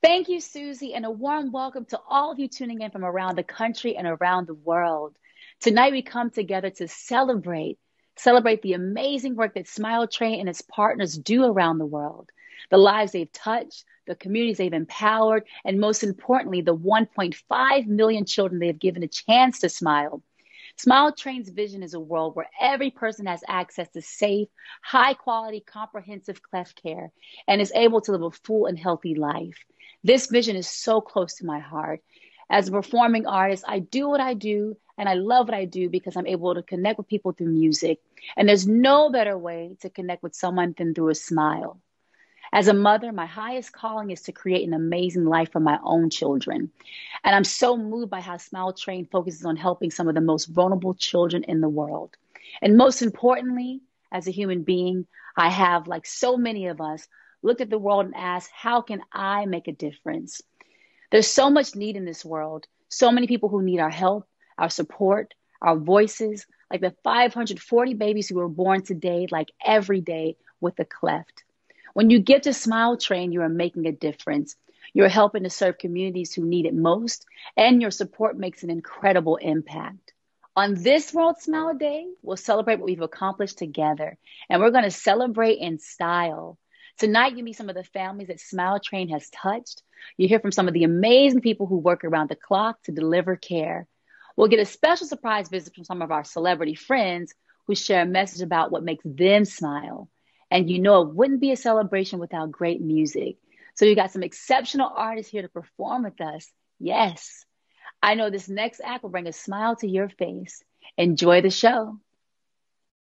Thank you, Susie, and a warm welcome to all of you tuning in from around the country and around the world. Tonight, we come together to celebrate, celebrate the amazing work that Smile Train and its partners do around the world, the lives they've touched, the communities they've empowered, and most importantly, the 1.5 million children they have given a chance to smile. Smile Train's vision is a world where every person has access to safe, high quality, comprehensive cleft care and is able to live a full and healthy life. This vision is so close to my heart. As a performing artist, I do what I do and I love what I do because I'm able to connect with people through music. And there's no better way to connect with someone than through a smile. As a mother, my highest calling is to create an amazing life for my own children. And I'm so moved by how Smile Train focuses on helping some of the most vulnerable children in the world. And most importantly, as a human being, I have, like so many of us, looked at the world and asked, how can I make a difference? There's so much need in this world, so many people who need our help, our support, our voices, like the 540 babies who were born today, like every day with a cleft. When you get to Smile Train, you are making a difference. You're helping to serve communities who need it most, and your support makes an incredible impact. On this World Smile Day, we'll celebrate what we've accomplished together, and we're going to celebrate in style. Tonight, you meet some of the families that Smile Train has touched. You hear from some of the amazing people who work around the clock to deliver care. We'll get a special surprise visit from some of our celebrity friends who share a message about what makes them smile. And you know, it wouldn't be a celebration without great music. So you got some exceptional artists here to perform with us. Yes. I know this next act will bring a smile to your face. Enjoy the show.